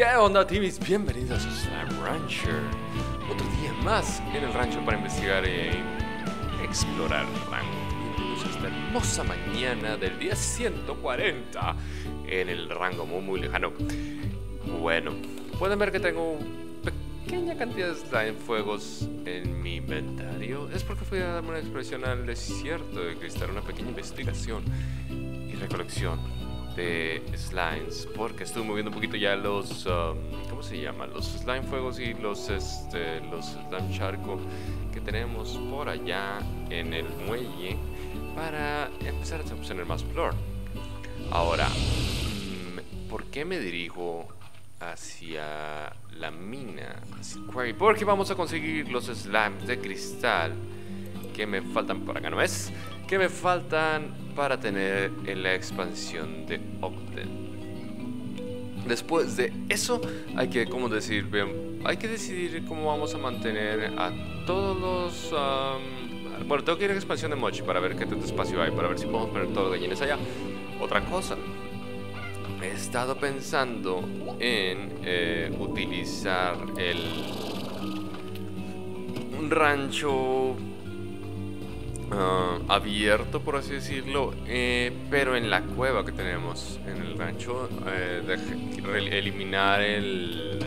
¿Qué onda, Timis? Bienvenidos a Slime Rancher. Otro día más en el rancho para investigar e explorar el rango. Bienvenidos a esta hermosa mañana del día 140 en el rango muy, muy lejano. Bueno, pueden ver que tengo pequeña cantidad de slime fuegos en mi inventario. Es porque fui a darme una expresión al desierto de cristal, una pequeña investigación y recolección de slimes porque estuve moviendo un poquito ya los um, ¿cómo se llama? los slime fuegos y los este, los slime charco que tenemos por allá en el muelle para empezar a obtener más flor. Ahora mm, ¿por qué me dirijo hacia la mina porque vamos a conseguir los slimes de cristal que me faltan por acá ¿no es? que me faltan para tener en la expansión de Octen. Después de eso, hay que, decir, hay que decidir cómo vamos a mantener a todos los... bueno, tengo que ir a la expansión de Mochi para ver qué tanto espacio hay, para ver si podemos poner todos los gallines allá. Otra cosa, he estado pensando en eh, utilizar el... un rancho Ah, abierto, por así decirlo, eh, pero en la cueva que tenemos en el rancho, eh, eliminar el...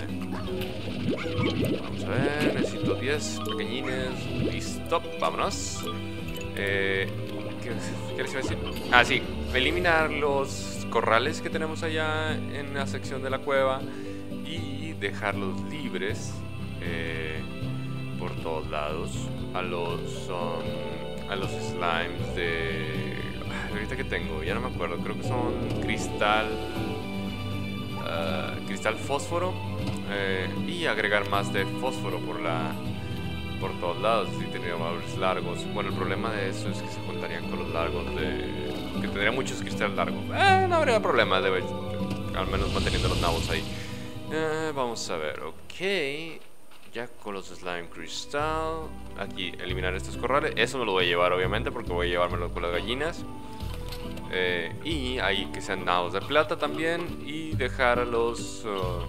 Vamos a ver, necesito 10 pequeñines, listo, vámonos. Eh, ¿Qué les iba a decir? Ah, sí, eliminar los corrales que tenemos allá en la sección de la cueva y dejarlos libres por todos lados a los... Um, a los slimes de... Ahorita que tengo, ya no me acuerdo, creo que son cristal... Ah, cristal fósforo eh, y agregar más de fósforo por la por todos lados si tendríamos largos. Bueno el problema de eso es que se juntarían con los largos de que tendría muchos cristales largos. Eh, no habría problema de al menos manteniendo los nabos ahí. Eh, vamos a ver ok ya con los slime crystal aquí eliminar estos corrales. Eso no lo voy a llevar obviamente porque voy a llevármelo con las gallinas. Eh, y ahí que sean nados de plata también. Y dejar a los uh,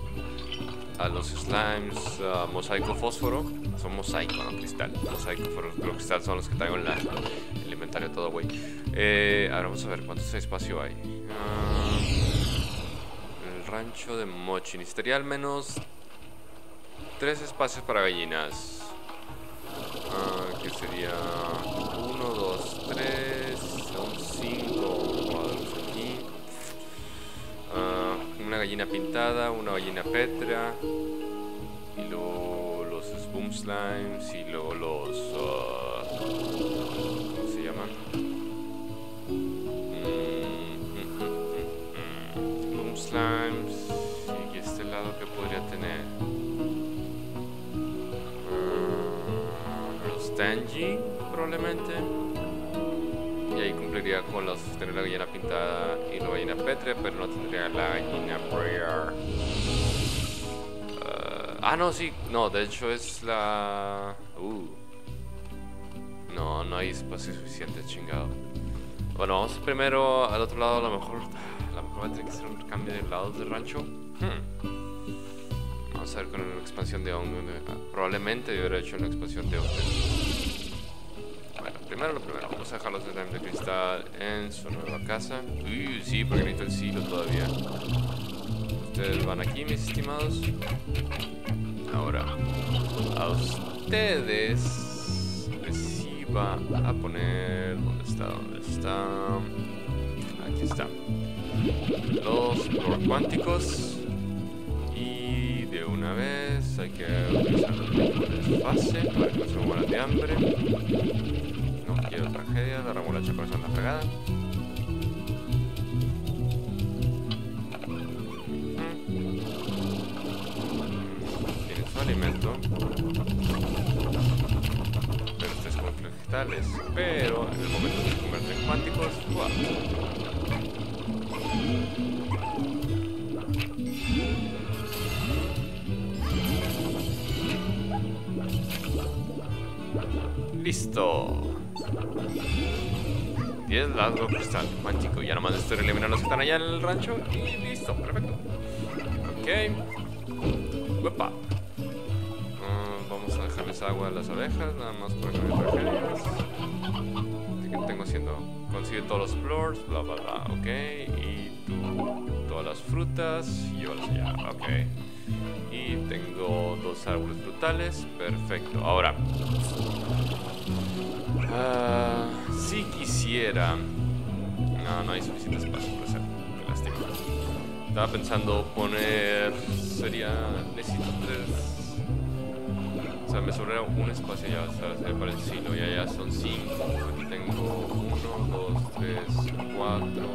a los slimes uh, mosaico fósforo. Son mosaico no cristal. Mosaico fósforo cristal son los que traigo en el inventario todo güey. Eh, ahora vamos a ver cuánto espacio hay. Uh, el rancho de Mochi. Necesitaría al menos tres espacios para gallinas. Sería 1, 2, 3, son 5 cuadros aquí. Uh, una gallina pintada, una gallina petra. Y luego los boom slimes y luego los... Uh, ¿Cómo se llaman? Mm, mm, mm, boom slimes. Probablemente. Y ahí cumpliría con los tener la gallina pintada y la gallina petre, pero no tendría la gallina prayer. Uh, ah, no, sí, no, de hecho es la. Uh. No, no hay espacio suficiente, chingado. Bueno, vamos primero al otro lado, a lo mejor. A lo mejor va a tener que hacer un cambio de lados del rancho. Hmm. Vamos a ver con una expansión de hongo. Probablemente yo hubiera hecho una expansión de hongo. Primero lo primero. Vamos a dejar los slime de cristal en su nueva casa. Uy, sí, porque necesito el silo todavía. Ustedes van aquí, mis estimados. Ahora, a ustedes les iba a poner... ¿Dónde está? ¿Dónde está? Aquí está. Los cuánticos de una vez, hay que utilizar los desfase para que no se mueran de hambre. Quiero tragedia, la remolacha corazón la fregada. Tiene su alimento. Pero estos con vegetales. Pero en el momento de en cuánticos, Listo. 10 largo cristal cuántico. Ya nomás estoy eliminando los que están allá en el rancho. Y listo, perfecto. Ok. ¡Uepa! Ah, vamos a dejarles agua a las abejas, nada más para que. ¿Qué tengo haciendo? Consigue todos los floors, bla bla bla, ok. Y tú, todas las frutas, llévalas allá, ok. Y tengo dos árboles frutales, perfecto. Ahora, ah, si quisiera... No, no hay suficiente espacio para hacer. Qué lástima. Estaba pensando poner... Sería... Necesito tres... O sea, me sobrará un espacio ya para el silo. Y allá son cinco. Tengo uno, dos, tres, cuatro...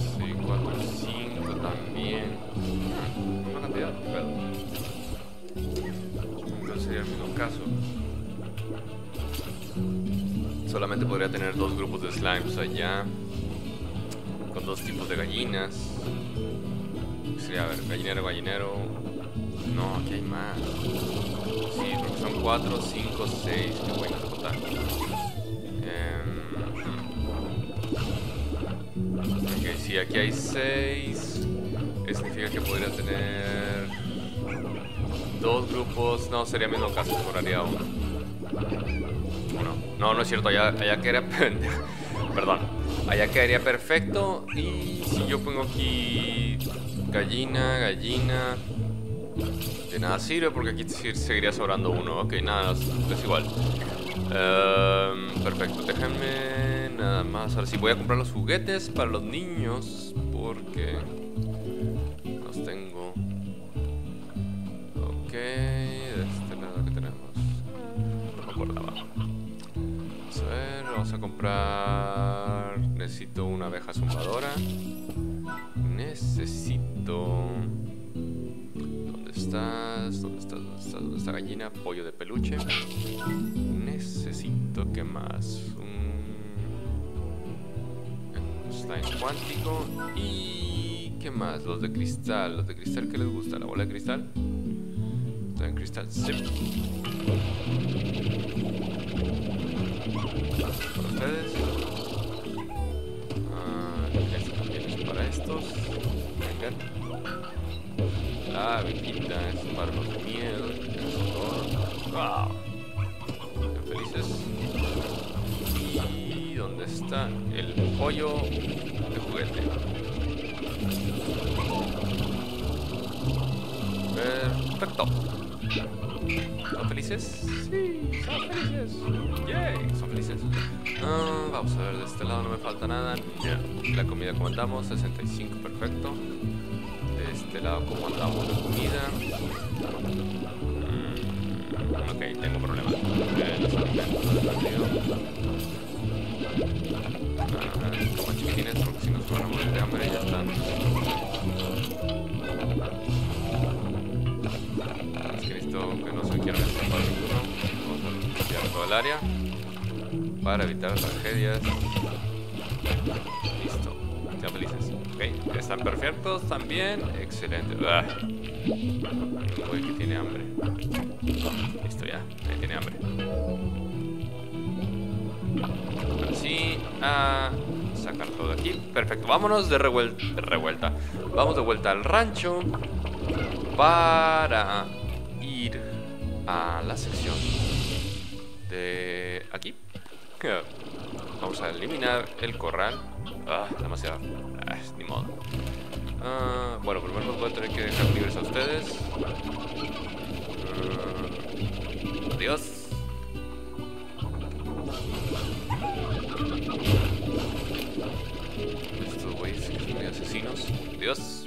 Sí, cuatro, cinco también. Hmm, una cantidad, pero... Entonces sería el mismo caso solamente podría tener dos grupos de slimes allá con dos tipos de gallinas. Sería a ver gallinero gallinero. No aquí hay más. Sí porque son cuatro cinco seis. Qué bueno total. Um, ok si aquí hay seis. Significa que podría tener dos grupos. No sería el mismo caso cobraría uno no, no es cierto, allá, allá quedaría... Perdón. Allá quedaría perfecto. Y si yo pongo aquí... Gallina, gallina... De nada sirve porque aquí seguiría sobrando uno. Ok, nada, es igual. Em, perfecto, déjenme nada más. Ahora sí, voy a comprar los juguetes para los niños. Porque... Los tengo. Ok, comprar... Necesito una abeja zumbadora. Necesito... ¿Dónde estás? ¿Dónde estás? ¿Dónde estás? ¿Dónde está gallina? Pollo de peluche. Necesito, ¿qué más? Un... Slime cuántico. Y... ¿Qué más? Los de cristal. ¿Los de cristal qué les gusta? ¿La bola de cristal? ¿Está en cristal? Sí para ustedes. Ah, este también es para estos. Vengan. La abejita es para los miedos. Wow. Están felices. ¿Y dónde está el pollo de juguete? Perfecto. ¿Son felices? Sí, son felices. Yay, son felices. Ah, vamos a ver, de este lado no me falta nada. La comida como andamos, 65, perfecto. De este lado como andamos de comida. Mm, ok, tengo problemas. Como chiquitines porque si nos van a morir de hambre ya están. Que no se quieran escapar ninguno. Vamos a limpiar todo el área para evitar tragedias. Listo. Sean felices. Ok, están perfectos también. Excelente. Ah. Uy, que tiene hambre. Listo ya, ahí tiene hambre. Así, a sacar todo de aquí. Perfecto, vámonos de revuelta. Vamos de vuelta al rancho para a la sección de aquí. Vamos a eliminar el corral. Ah, demasiado. Ah, ni modo. Ah, bueno, primero los voy a tener que dejar libres a ustedes. Ah, adiós. Estos güeyes que son asesinos. Adiós.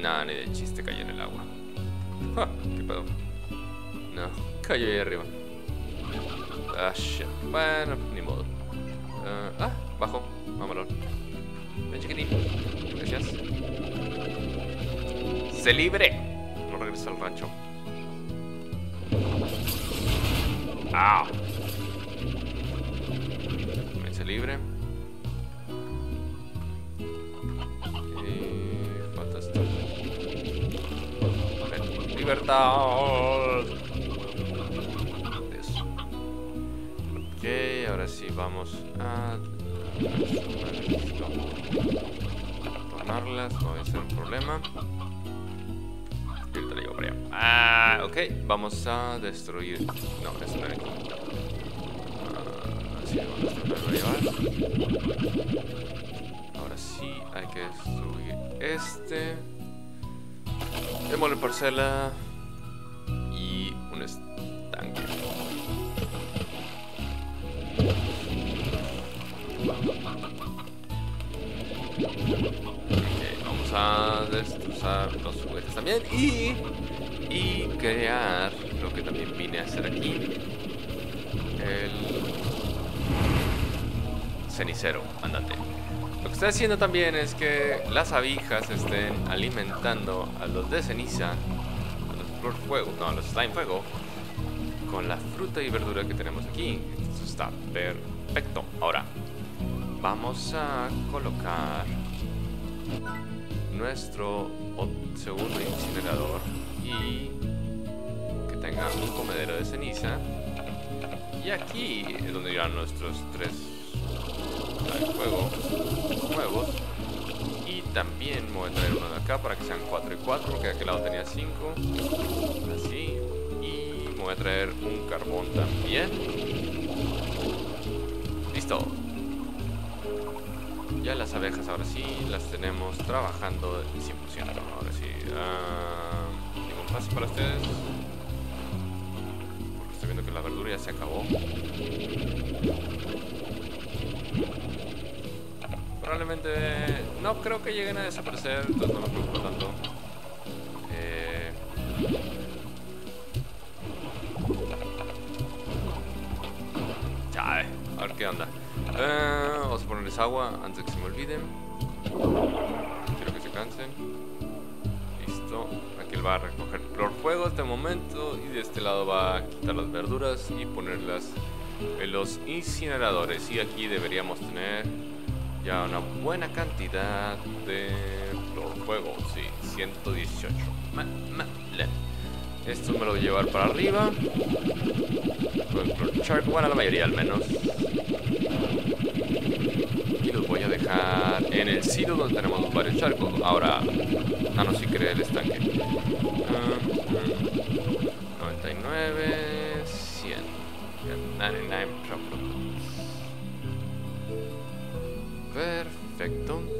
Nada, ni de chiste cayó en el agua. ¿Qué pedo? No, cayó ahí arriba. Ah, shit. Bueno, ni modo. Uh, ah, bajo. Vámonos. Ven, chiquitín. Gracias. ¡Se libre! No regresa al rancho. ¡Ah! Libre. Libertad. Eso. Ok, ahora sí vamos a tomarlas, no ser un problema. Y ahorita la llevo para allá. Ah, ok, vamos a destruir. No, eso no. Ah, sí, vamos a llevar. Ahora sí, hay que destruir este. Demoler parcela. Y un estanque. Ok, vamos a destrozar los juguetes también y, y crear lo que también vine a hacer aquí. El cenicero andante. Lo que estoy haciendo también es que las abejas estén alimentando a los de ceniza, a los flor fuego, no, a los slime fuego, con la fruta y verdura que tenemos aquí. Eso está perfecto. Ahora, vamos a colocar nuestro segundo incinerador y que tenga un comedero de ceniza. Y aquí es donde irán nuestros tres al fuego nuevos. Y también voy a traer uno de acá para que sean 4 y 4, porque de aquel lado tenía 5. Así. Y me voy a traer un carbón también. Listo. Ya las abejas ahora sí las tenemos trabajando 100%. Ahora sí. ah, ¿Ningún paso para ustedes? Porque estoy viendo que la verdura ya se acabó. Probablemente no creo que lleguen a desaparecer, entonces no me preocupo tanto. Eh, a ver qué onda. Eh, vamos a ponerles agua antes de que se me olviden. Quiero que se cansen. Listo. Aquí él va a recoger flor fuego este momento. Y de este lado va a quitar las verduras y ponerlas en los incineradores. Y aquí deberíamos tener ya una buena cantidad de flor fuego. Sí, 118. Ma- ma- le. Esto me lo voy a llevar para arriba. Shark, bueno, la mayoría al menos. Y los voy a dejar en el silo donde tenemos varios charcos. Ahora, ah, no, sí creé el estanque. Ah, mm, 99, Perfecto.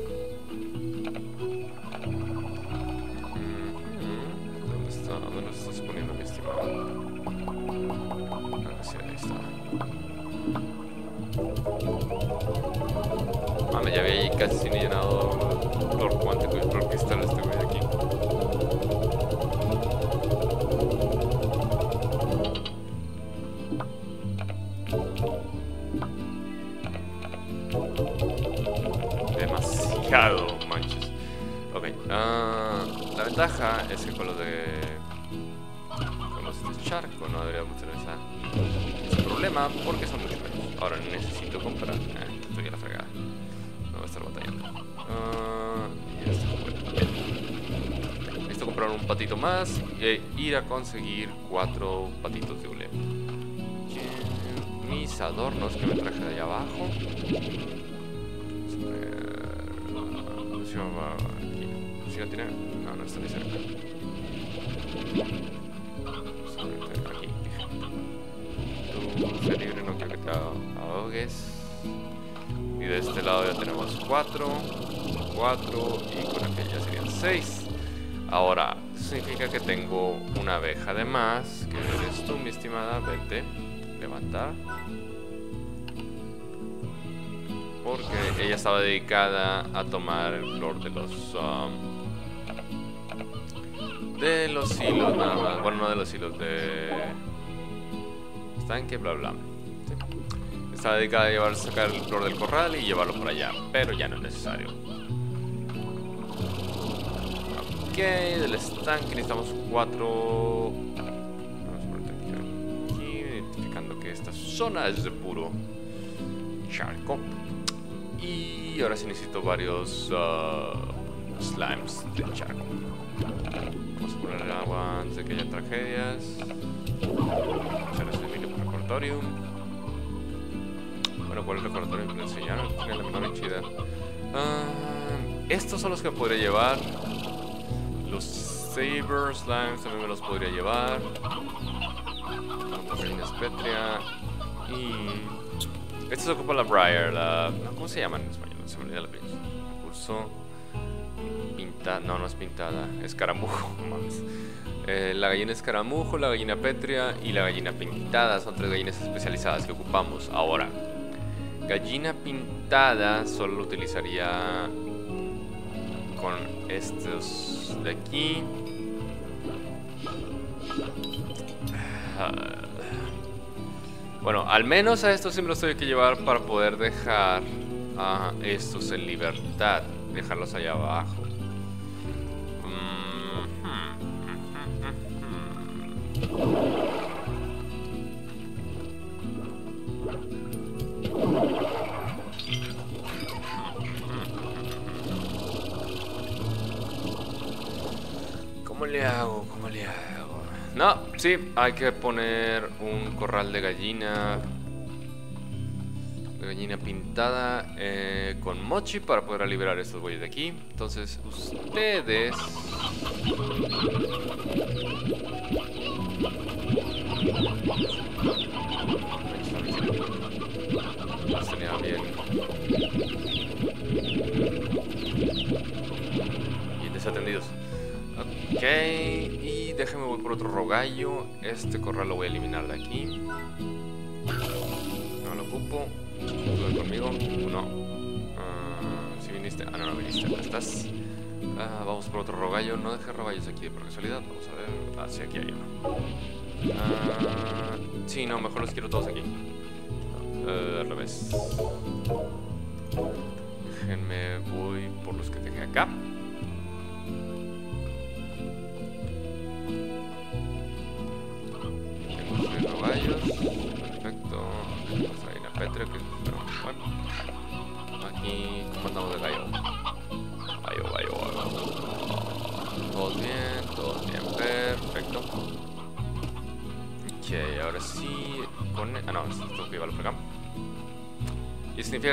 Comprar un patito más e ir a conseguir cuatro patitos de hule. Mis adornos que me traje de allá abajo. Eh, si. Si no tiene. No, no está ni cerca. Aquí. Tú, libre, no quiero te ahogues. Y de este lado ya tenemos cuatro. Cuatro. Y con aquel ya serían seis. Ahora, significa que tengo una abeja de más. Que eres tú, mi estimada. Vente. Levantar. Porque ella estaba dedicada a tomar el flor de los... um, de los hilos nada más. Bueno, no de los hilos, de... Estanque, bla, bla. Sí. Estaba dedicada a llevar, sacar el flor del corral y llevarlo por allá. Pero ya no es necesario. Ok, del estanque necesitamos cuatro... Vamos a poner aquí, identificando que estas zona es de puro charco. Y ahora sí necesito varios uh, slimes de charco. Vamos a poner agua antes de que haya tragedias. Hacer este mini recordatorium. Bueno, ¿cuál es el recordatorio que me enseñaron? Tiene la chida. Uh, estos son los que podría llevar. Los Saber Slimes también me los podría llevar. Vamos Petria. Y. Este se ocupa la Briar, la. ¿Cómo se llaman en español? Se me olvida la pinche. Curso. Pintada. No, no es pintada. Escaramujo, mames. Eh, la gallina escaramujo, la gallina pétrea y la gallina pintada son tres gallinas especializadas que ocupamos. Ahora, gallina pintada solo lo utilizaría con estos de aquí. Ah. Bueno, al menos a estos sí me los tengo que llevar para poder dejar a estos en libertad. Dejarlos allá abajo. ¿Cómo le hago? ¿Cómo le hago? No, sí, hay que poner un corral de gallina. De gallina pintada eh, con mochi para poder liberar estos bueyes de aquí. Entonces, ustedes... bien. Y desatendidos. Ok, y déjame voy por otro rogallo. Este corral lo voy a eliminar de aquí. No lo ocupo. ¿Tú conmigo? No. Uh, si viniste. Ah, no, no viniste. ¿Dónde estás? Uh, vamos por otro rogallo. No deje rogallos aquí por casualidad. Vamos a ver. Ah, sí, aquí hay uno. Uh, sí, no, mejor los quiero todos aquí. Uh, al revés. Déjenme, voy por los que dejé acá.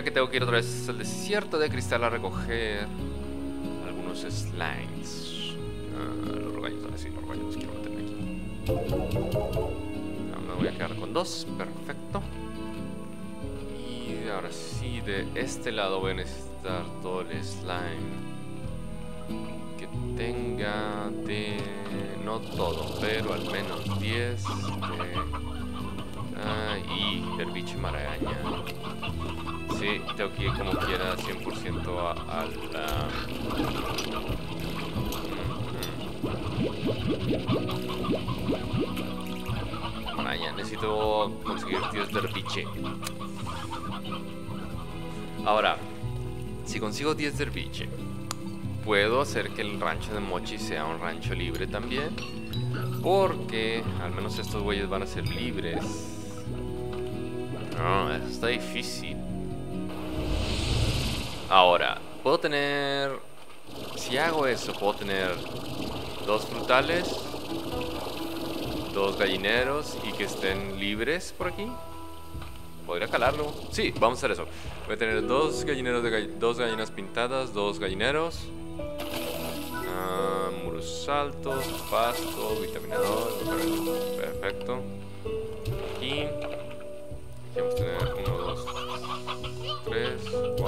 Que tengo que ir otra vez al desierto de cristal a recoger algunos slimes. Uh, los regaños, ahora sí, los regaños quiero meterme aquí. me voy a quedar con dos, perfecto. Y ahora sí, de este lado voy a necesitar todo el slime que tenga de... no todo, pero al menos 10 de Ah, y el bicho maraña. Sí, tengo que ir como quiera 100% a, a, la... Maraña, necesito conseguir 10 derviche. Ahora, si consigo 10 derviche, puedo hacer que el rancho de Mochi sea un rancho libre también. Porque al menos estos güeyes van a ser libres no, eso está difícil. Ahora, puedo tener... Si hago eso, puedo tener dos frutales, dos gallineros y que estén libres por aquí. ¿Podría calarlo? Sí, vamos a hacer eso. Voy a tener dos gallineros de dos gallinas pintadas, dos gallineros. Uh, muros altos, pasto, vitaminador. Perfecto. Aquí.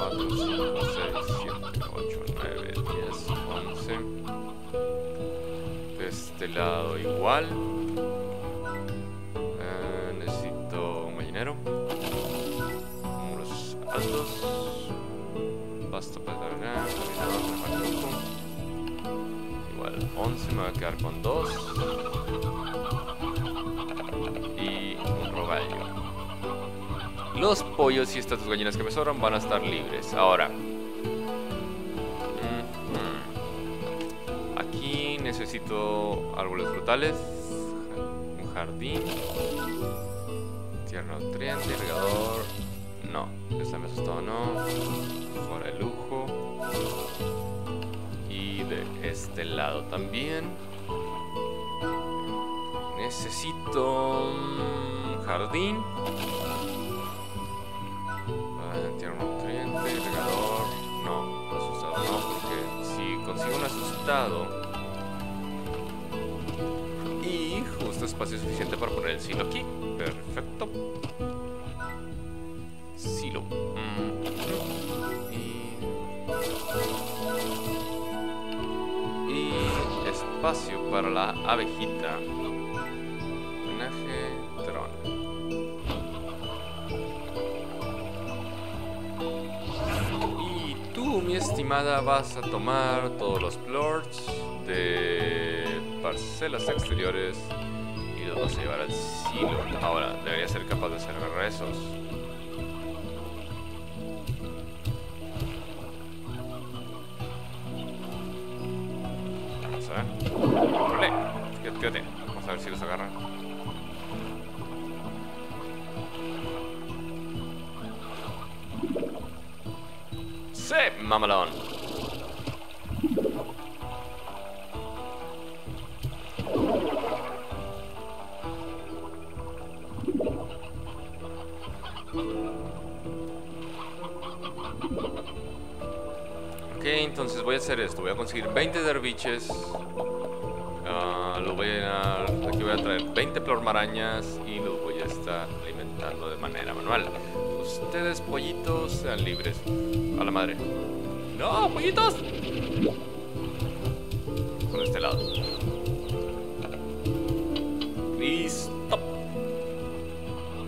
4, 5, 6, 7, 8, 9, 10, 11. De este lado igual. Eh, necesito un gallinero. Muros altos. Pasto para cargar. Igual 11, me voy a quedar con 2. Los pollos y estas dos gallinas que me sobran van a estar libres. Ahora. Aquí necesito árboles frutales. Un jardín. Tierra nutriente, irrigador. No, esta me asustó, no. Fuera de lujo. Y de este lado también. Necesito un jardín. Irrigador. No, asustado no, porque si consigo un asustado y justo espacio suficiente para poner el silo aquí. Perfecto. Silo. Mm. Y espacio para la abejita. Estimada, vas a tomar todos los plorts de parcelas exteriores y los vas a llevar al silo. Ahora, debería ser capaz de hacer rezos. Vamos a ver. Fíjate, fíjate. Vamos a ver si los agarran. ¡Sí! ¡Mamalón! Ok, entonces voy a hacer esto. Voy a conseguir 20 derviches. Ah, lo voy a, aquí voy a traer 20 plormarañas y los voy a estar alimentando de manera manual. Ustedes, pollitos, sean libres. A la madre. ¡No, pollitos! Por este lado. Listo.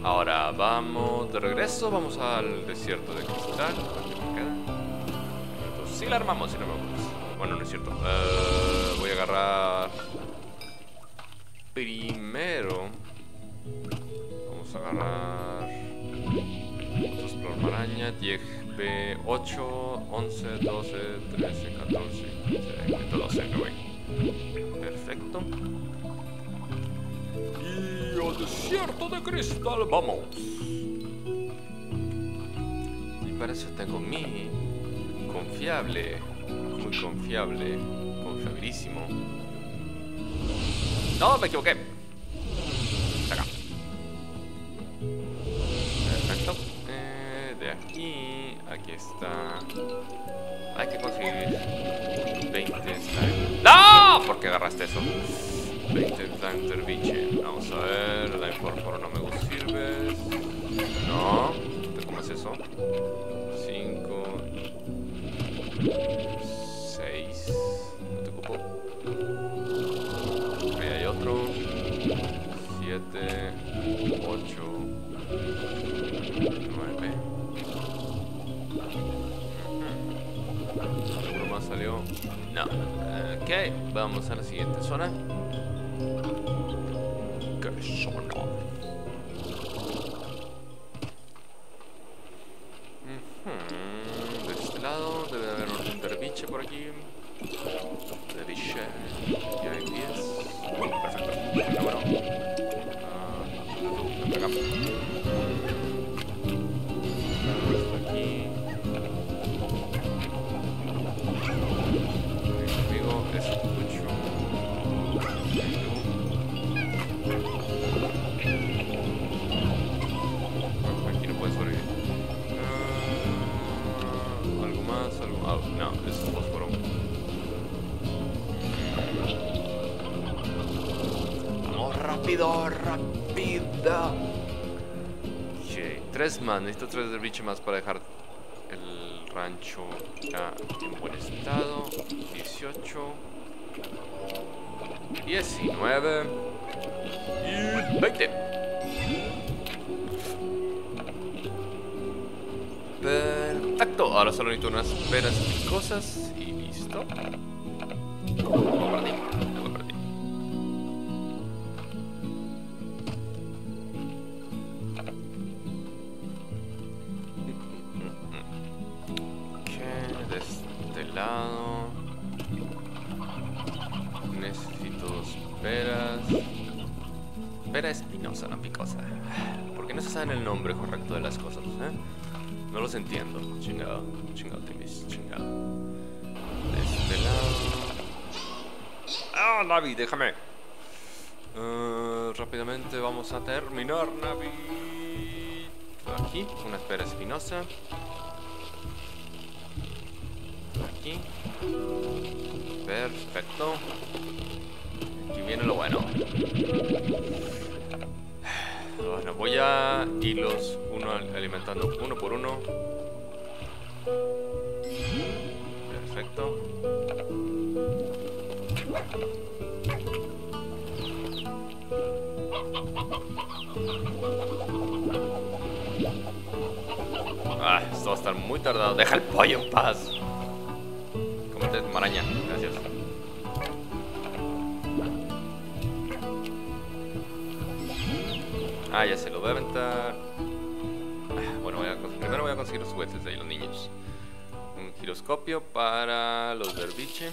Ahora vamos de regreso. Vamos al desierto de cristal. Si la armamos, si no me Bueno, no es cierto. Uh, voy a agarrar. Primero. Plormaraña. 10, B, 8, 11, 12, 13, 14, 15, 12, me voy. Perfecto. Y al desierto de cristal, vamos. Y para eso tengo mi confiable, muy confiable, confiabilísimo. No, me equivoqué. Aquí, aquí está. Hay que conseguir 20 slime. ¡No! ¿Por qué agarraste eso? 20 slime biche. Vamos a ver. La inforfor no me sirve. No. ¿Cómo es eso? 5 Ok, vamos a la siguiente zona. ¿Qué zona? De este lado debe haber un derviche por aquí. Más. Necesito tres de bicho más para dejar el rancho ya en buen estado. 18. 19. Y 20. Perfecto, ahora solo necesito unas peras picosas y listo. Saben el nombre correcto de las cosas, ¿eh? No los entiendo. Chingado, chingado, Timis, chingado. De este lado. ¡Ah, Navi, déjame! Uh, rápidamente vamos a terminar, Navi. Aquí, una espera espinosa. Aquí. Perfecto. Aquí viene lo bueno. Bueno, voy a irlos uno alimentando uno por uno. Perfecto. Ah, esto va a estar muy tardado. Deja el pollo en paz. Comete maraña. Ah, ya se lo voy a aventar. Ah, bueno, voy a primero voy a conseguir los juguetes de ahí, los niños. Un giroscopio para los derviche.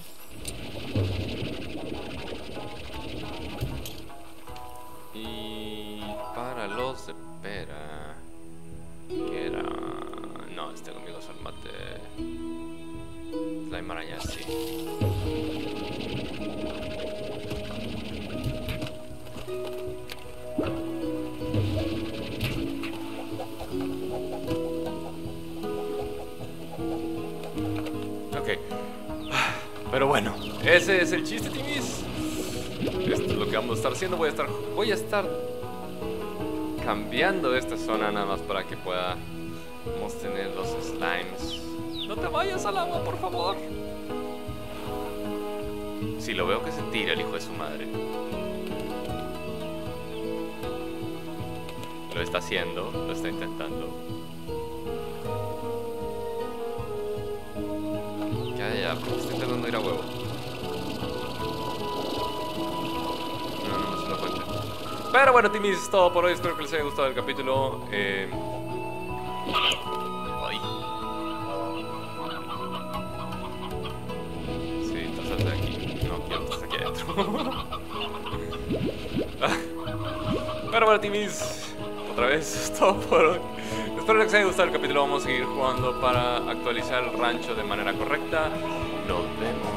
Ese es el chiste, Timis. Esto es lo que vamos a estar haciendo. Voy a estar, voy a estar cambiando esta zona nada más para que podamos tener los slimes. No te vayas al agua, por favor. Si lo veo que se tira el hijo de su madre. Lo está haciendo, lo está intentando. Ya, ya, porque estoy intentando ir a huevo. Pero bueno, Timis, es todo por hoy. Espero que les haya gustado el capítulo. Eh... Ay. Sí, entonces de aquí. No quiero estar aquí adentro. Pero bueno, Timis, otra vez es todo por hoy. Espero que les haya gustado el capítulo. Vamos a seguir jugando para actualizar el rancho de manera correcta. Nos vemos.